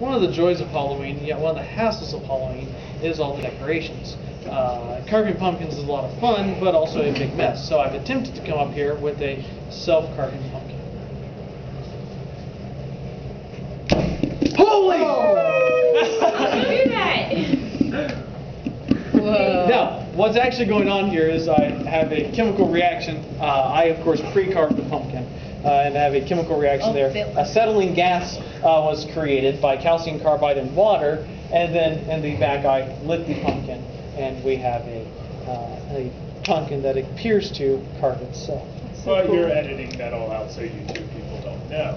one of the joys of Halloween, yet one of the hassles of Halloween, is all the decorations. Uh, carving pumpkins is a lot of fun, but also a big mess. So I've attempted to come up here with a self-carving pumpkin. Holy! do that. Whoa. Now, what's actually going on here is I have a chemical reaction. Uh, I, of course, pre-carved the pumpkin, uh, and have a chemical reaction Oh, there. Acetylene gas uh, was created by calcium carbide and water, and then in the back I lit the pumpkin, and we have a, uh, a pumpkin that appears to carve itself. But you're editing that all out so YouTube people don't know.